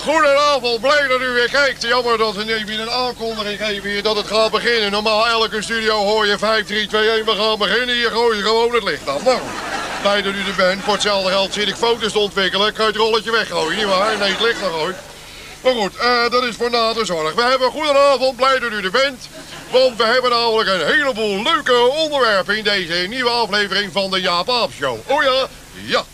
Goedenavond, blij dat u weer kijkt. Jammer dat we even een aankondiging geven dat het gaat beginnen. Normaal elke studio hoor je 5, 3, 2, 1, we gaan beginnen. Hier gooi je gewoon het licht aan. Nou, blij dat u er bent. Voor hetzelfde geld zit ik foto's te ontwikkelen. Kan je het rolletje weggooien, nietwaar? Nee, het licht nog ooit. Maar goed, eh, dat is voor na de zorg. We hebben goedenavond, blij dat u er bent. Want we hebben namelijk een heleboel leuke onderwerpen in deze nieuwe aflevering van de Jaap Aap Show. Oh ja, ja.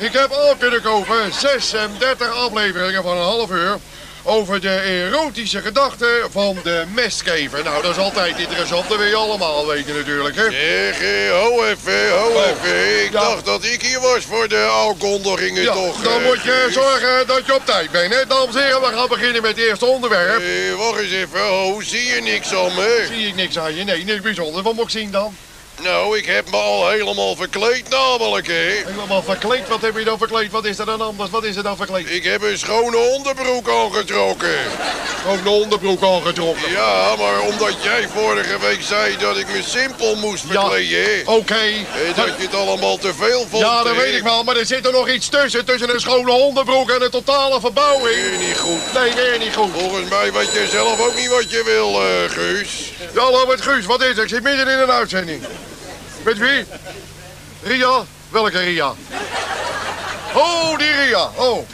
Ik heb al kunnen kopen 36 afleveringen van een half uur over de erotische gedachten van de mestkever. Nou, dat is altijd interessant, dat wil je allemaal weten natuurlijk, hè? Zeg, eh, ho even, ho Oh. even. Ik Ja. dacht dat ik hier was voor de aankondigingen Ja, toch. dan eh, moet je zorgen dat je op tijd bent, hè? Dames en heren, we gaan beginnen met het eerste onderwerp. Eh, wacht eens even, ho, zie je niks aan me? Zie ik niks aan je? Nee, niks bijzonders. Wat moet ik zien dan? Nou, ik heb me al helemaal verkleed namelijk, hè. Helemaal verkleed. Wat heb je dan verkleed? Wat is er dan anders? Wat is er dan verkleed? Ik heb een schone onderbroek aangetrokken. De onderbroek aangetrokken. Ja, maar omdat jij vorige week zei dat ik me simpel moest Ja. verkleden, hè. Oké. Eh, dat je het allemaal te veel vond, Ja, dat weet ik wel, maar er zit er nog iets tussen. Tussen een schone onderbroek en een totale verbouwing. Weer niet goed. Nee, weer niet goed. Volgens mij weet je zelf ook niet wat je wil, eh, Guus. Ja, met Guus, wat is er? Ik zit midden in een uitzending. Met wie? Ria? Welke Ria? Oh, die Ria. Oh.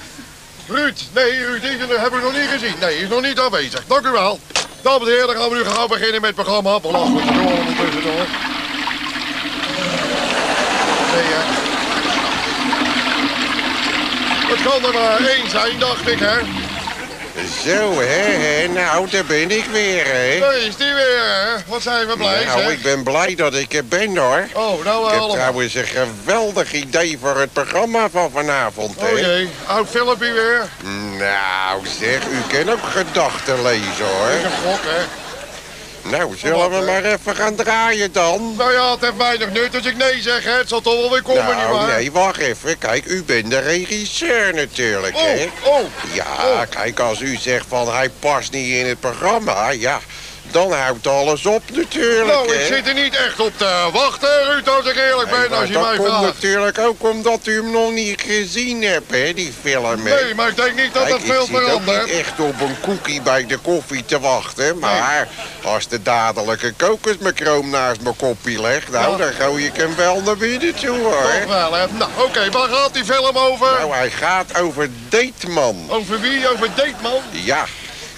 Ruud. Nee, Ruud, die heb ik nog niet gezien. Nee, is nog niet aanwezig. Dank u wel. Dames en heren, dan gaan we nu gauw beginnen met het programma. Belachelijk door ondertussen door. Het kan er maar één zijn, dacht ik, hè. Zo, hè, hè. Nou, daar ben ik weer, hè. Daar is die weer, hè. Wat zijn we blij, Nou, zeg. ik ben blij dat ik er ben, hoor. Oh, nou Ik heb allemaal. trouwens een geweldig idee voor het programma van vanavond, hè. Oh jee, oud filmpje weer. Nou, zeg, u kan ook gedachten lezen, Dat hoor. is een gok, hè. Nou, zullen we hè? maar even gaan draaien dan? Nou ja, het heeft weinig nut als ik nee zeg, hè. Het zal toch wel weer komen, Nou, nietwaar? nee, wacht even. Kijk, u bent de regisseur natuurlijk, hè. Oh, oh. Ja, Oh. kijk, als u zegt van hij past niet in het programma, ja, dan houdt alles op natuurlijk, Nou, hè. ik zit er niet echt op te wachten, Ruud, als ik eerlijk Nee, ben, als je dat mij komt vraagt. natuurlijk ook omdat u hem nog niet gezien hebt, hè, die film. hè. Nee, maar ik denk niet dat Kijk, dat veel ik zit verandert. echt op een koekie bij de koffie te wachten. Maar als er dadelijk een kokosmacroom naast mijn koppie legt... nou, Ja. dan gooi ik hem wel naar binnen toe, hoor. Toch wel, hè. Nou, oké, waar gaat die film over? Nou, hij gaat over Dateman. Over wie? Over Dateman? Ja.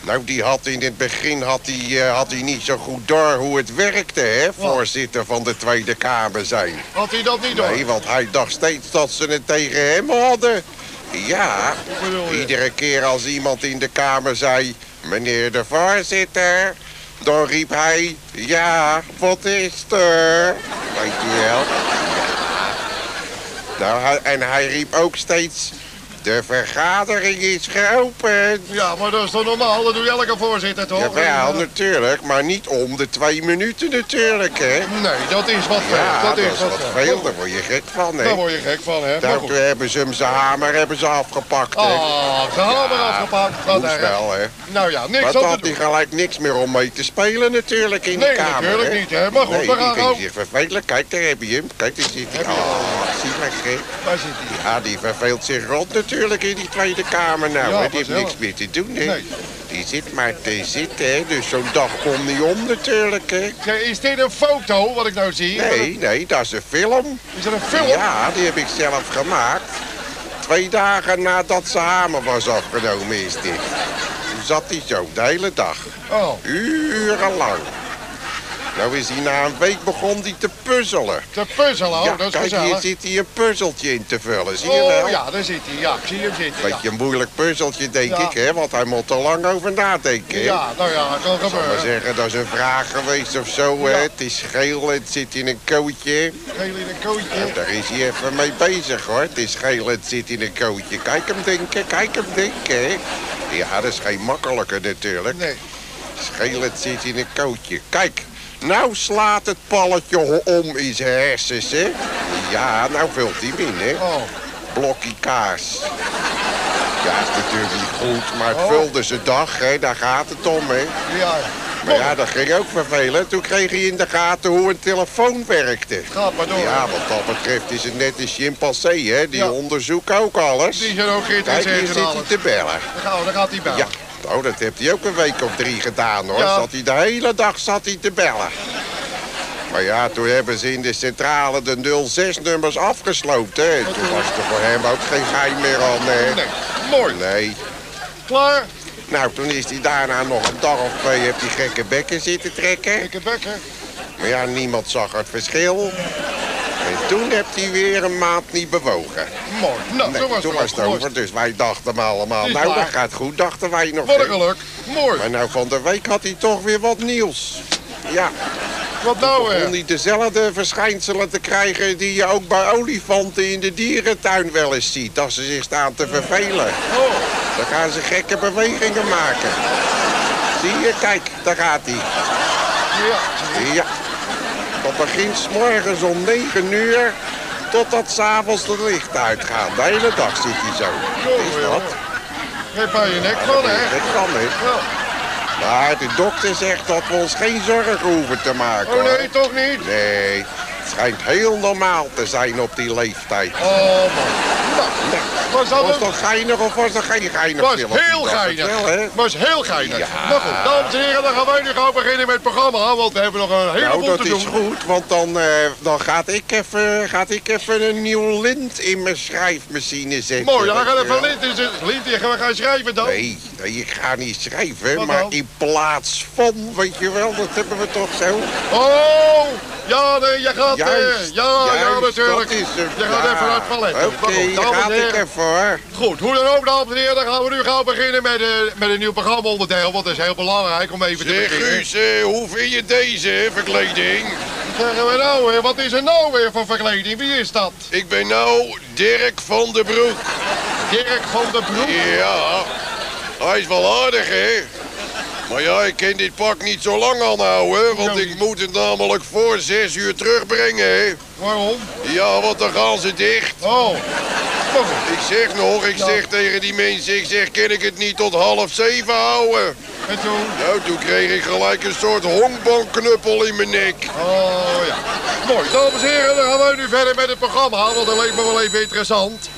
Nou, die had in het begin had hij, eh, had hij niet zo goed door hoe het werkte, hè? Voorzitter van de Tweede Kamer zijn. Had hij dat niet door? Nee, want hij dacht steeds dat ze het tegen hem hadden. Ja, iedere keer als iemand in de kamer zei... Meneer de voorzitter, dan riep hij... Ja, wat is er? Weet je wel? Nou, en hij riep ook steeds... De vergadering is geopend. Ja, maar dat is toch normaal? Dat doet elke voorzitter, toch? En, eh, natuurlijk, maar niet om de twee minuten natuurlijk, hè? Nee, dat is wat veel. Ja, dat is wat veel. Daar word je gek van, hè? Daar word je gek van, hè. Toen hebben ze hem zijn hamer hebben ze afgepakt, hè? Ah, de hamer Ja, afgepakt. Wat Moest wel, hè? Nou ja, niks Maar dan had hij gelijk niks meer om mee te spelen natuurlijk in Nee, de kamer, natuurlijk hè? niet, hè. Maar goed, nee, we gaan ging zich vervelen. Kijk, daar heb je hem. Kijk, daar zit hij. Je? Oh, zielig, hè? Waar zit hij? Ja, die verveelt zich rot natuurlijk in die Tweede Kamer nou, Ja? Die heeft niks meer te doen, hè? Nee. Die zit maar te zitten, hè? Dus zo'n dag komt niet om natuurlijk, hè? Is dit een foto wat ik nou zie? Nee, nee, dat is een film. Is er een film? Ja, die heb ik zelf gemaakt. Twee dagen nadat zijn hamer was afgenomen is dit. Toen zat hij zo de hele dag. Oh, Urenlang. Nou is hij na een week begon hij te puzzelen. te puzzelen, oh, ja, dat is kijk, hier zit hij een puzzeltje in te vullen, zie je wel? Oh ja, daar zit hij. Ja, ik zie hem zitten. Ja, Beetje een moeilijk puzzeltje, denk Ja. ik, hè? Want hij moet er lang over nadenken. hè? ja nou ja, dat kan Ik gebeuren. zeggen, dat is een vraag geweest of zo, hè? Ja. Het is geel, het zit in een kootje. Geel in een Nou, kootje. daar is hij even mee bezig hoor. Het is geel, het zit in een kootje. Kijk hem denken, kijk hem denken. hè. Ja, dat is geen makkelijke natuurlijk. Nee. Scheel, het zit in een kootje. Kijk, nou slaat het palletje om in zijn hersens, hè. Ja, nou vult hij in, hè. Oh, Blokkie kaas. Ja, is natuurlijk niet goed, maar het Oh. vulde zijn dag, hè. Daar gaat het om, hè. ja. Maar ja, dat ging ook vervelend. Toen kreeg hij in de gaten hoe een telefoon werkte. Gaat maar door. Ja, wat dat betreft is het net een chimpansee, hè. Die Ja. onderzoekt ook alles. Die zijn ook Kijk, geïnteresseerd hier in zit hij te bellen. Dan gaan we, dan gaat hij bellen. Ja, oh, dat heeft hij ook een week of drie gedaan, hoor. Ja. Zat hij de hele dag zat hij te bellen. Maar ja, toen hebben ze in de centrale de 06-nummers afgesloten. En toen was er voor hem ook geen gein meer aan. hè. Nee, mooi. Nee. Klaar? Nou, toen is hij daarna nog een dag of twee heb die gekke bekken zitten trekken. Heb bekken. Maar ja, niemand zag het verschil. En toen heeft hij weer een maand niet bewogen. Mooi. Nou, Nee, was toen het was het over, dus wij dachten allemaal, nou dat gaat goed, dachten wij nog. Wat een geluk. Mooi. Maar nou van de week had hij toch weer wat nieuws. Ja, Wat nou om weer? niet dezelfde verschijnselen te krijgen die je ook bij olifanten in de dierentuin wel eens ziet. Als ze zich staan te vervelen. Oh, Dan gaan ze gekke bewegingen maken. Zie je, kijk, daar gaat hij. ja. Ja. Dat begint 's morgens om 9 uur totdat s'avonds het licht uitgaat. De hele dag zit hij zo. Is dat? Geen bij je nek van, hè? Dat kan niet. Maar de dokter zegt dat we ons geen zorgen hoeven te maken. Oh nee, toch niet? Nee, het schijnt heel normaal te zijn op die leeftijd. Oh man. Nou, was dat Was een... dat geinig of was dat geen geinig Was film? heel Dat geinig. Wel, hè? Was heel geinig. Ja. Nou goed, dames en heren, dan gaan wij nu gaan beginnen met het programma. Want we hebben nog een heleboel Nou, dat te is doen. goed, want dan, eh, dan gaat, ik even, gaat ik even een nieuw lint in mijn schrijfmachine zetten. Mooi, dan gaan we even lint in. Lint, gaan we gaan schrijven dan. Nee, nee, ik ga niet schrijven, Wat maar dan? in plaats van, weet je wel, dat hebben we toch zo. Oh, ja, nee, je gaat... eh, Juist, ja, ja, juist, natuurlijk. dat is. Je gaat Ja. even naar het toilet. Oké, goed, daar dames en ga ik hoor. Goed, hoe dan ook, dames en heren, dan gaan we nu gaan beginnen met, eh, met een nieuw programma-onderdeel. Want dat is heel belangrijk om even te Zeg beginnen. Guus, eh, hoe vind je deze verkleding? Wat zeggen we nou weer? Wat is er nou weer voor verkleding? Wie is dat? Ik ben nou Dirk van der Broek. Dirk van der Broek? Ja, hij is wel aardig, hè? Maar ja, ik kan dit pak niet zo lang aanhouden, want ik moet het namelijk voor zes uur terugbrengen, hè? Waarom? Ja, want dan gaan ze dicht. Oh, Ik zeg nog, ik Ja. zeg tegen die mensen, ik zeg, kan ik het niet tot half zeven houden? En toen? Nou, toen kreeg ik gelijk een soort honkbankknuppel in mijn nek. Oh ja. Mooi, dames en heren, dan gaan wij nu verder met het programma, want dat leek me wel even interessant.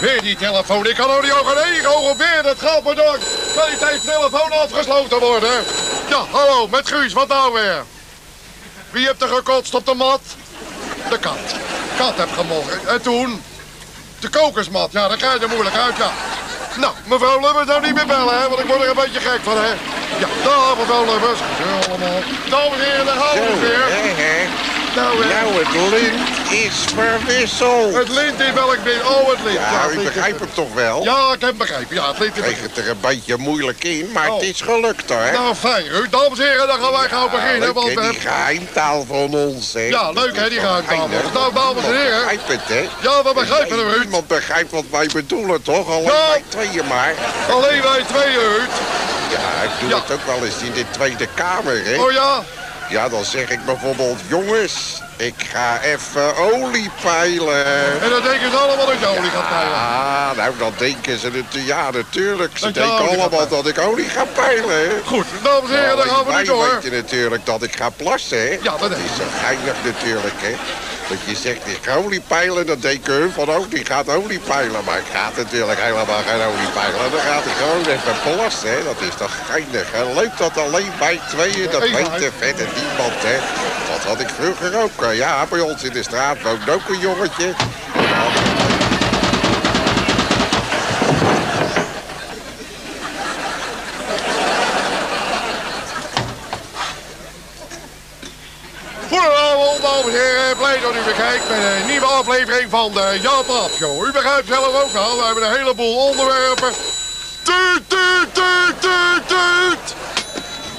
Weer die telefoon, ik kan ook niet over één weer, dat gaat maar door. Kwaliteitstelefoon afgesloten worden. Ja, hallo, met Guus, wat nou weer? Wie hebt er gekotst op de mat? De kat. Kat heb gemogen. En toen? De kokersmat, ja, daar krijg je er moeilijk uit, ja. Nou, mevrouw Lubbers nou niet meer bellen, hè, want ik word er een beetje gek van, hè. Ja, dag mevrouw Lubbers. Zo allemaal. Dames en heren, daar we weer. hè, hè. Nou, hè. Nou, het lint is verwisseld. Het lint in welk ding? Oh, het lint. Ja, het u lint- begrijpt het toch wel? Ja, ik heb het begrepen. Ja, het lint in kreeg het er een beetje moeilijk in, maar Oh. het is gelukt hoor. Nou, fijn. Dames en heren, dan gaan wij gaan beginnen. leuk, Want die hebben... geheimtaal van ons, hè. Ja, leuk, hè, die geheimtaal. Nou, dames en heren. Begrijp het, hè. Ja, we begrijpen hem, Ruud. Niemand begrijpt wat wij bedoelen, toch? Alleen Ja. wij tweeën maar. Alleen wij tweeën, Ruud. Ja, ik doe Ja. het ook wel eens in de Tweede Kamer, hè. Oh ja? Ja, dan zeg ik bijvoorbeeld, jongens, ik ga even olie peilen. En dan denken ze allemaal dat je olie gaat peilen. Ah, nou, dan denken ze natuurlijk, ja, natuurlijk. Ze Dat denken allemaal dat ik olie ga peilen. Goed, dames en heren, dan gaan we nu wij door. weten natuurlijk dat ik ga plassen, hè? Ja, dat is is zo geinig natuurlijk, hè? Dat je zegt, ik ga olie peilen, dan denken hun van, oh, die gaat olie peilen. Maar ik ga natuurlijk helemaal geen olie peilen. Dan gaat hij gewoon even plassen, hè? Dat is toch geinig, hè? Leuk dat alleen bij tweeën, dat weet de vette niemand, hè? Dat had ik vroeger ook. eh, Ja, bij ons in de straat woont ook een jongetje. Ja, Goedenavond, dames en heren. Blij dat u weer kijkt met een nieuwe aflevering van de Jan Paap Show. U begrijpt zelf ook wel, we hebben een heleboel onderwerpen. Tuut, tuut, tuut, tuut, tuut.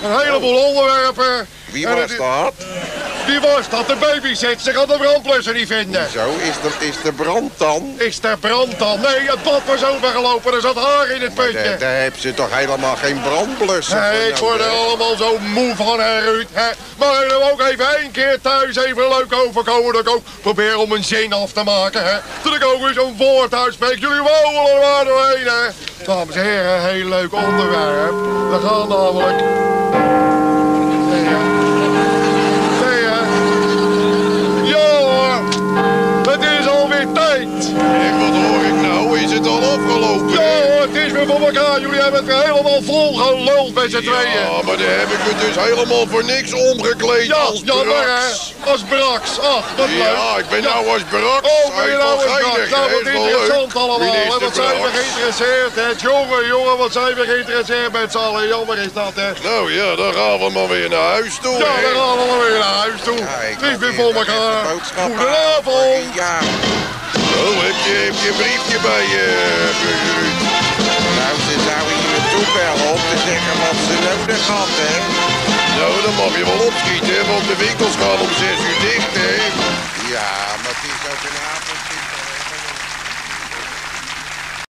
Een heleboel onderwerpen. Wie was dat? Wie was dat? De babysit. Ze kan de brandblusser niet vinden. Zo, is de, is de brand dan? Is er brand dan? Nee, het bad was overgelopen. Er zat haar in het putje. daar, hebben ze toch helemaal geen brandblusser voor Nee, ik word er allemaal zo moe van, hè, Ruud. Hè? Maar ik ook even één keer thuis even leuk overkomen. Dat ik ook probeer om een zin af te maken, hè. Dat ik ook weer zo'n woord uitspreek. Jullie wonen er maar doorheen, hè. Dames en heren, een heel leuk onderwerp. We gaan namelijk geluld met z'n tweeën. Ja, maar daar heb ik me dus helemaal voor niks omgekleed Ja, als jammer hè. Als braks. Ach, wat leuk. Ja, ik ben Ja. nou als braks. Oh, ben je nou geinig, braks? Nou, wat interessant leuk. allemaal. Wat zijn we geïnteresseerd, hè? Jongen, jongen, wat zijn we geïnteresseerd met z'n allen. Jammer is dat, hè. Nou ja, dan gaan we maar weer naar huis toe. Ja, dan gaan we maar weer naar huis toe. Ja, ik hier voor elkaar. Goedenavond. Ja, Oh, heb je, heb je een briefje bij je, uh, Ruud? Nou, ze zou hier naartoe bellen om te zeggen wat ze nodig had, hè. Nou, dan mag je wel opschieten, want de winkels gaan om 6 uur dicht, hè. Ja,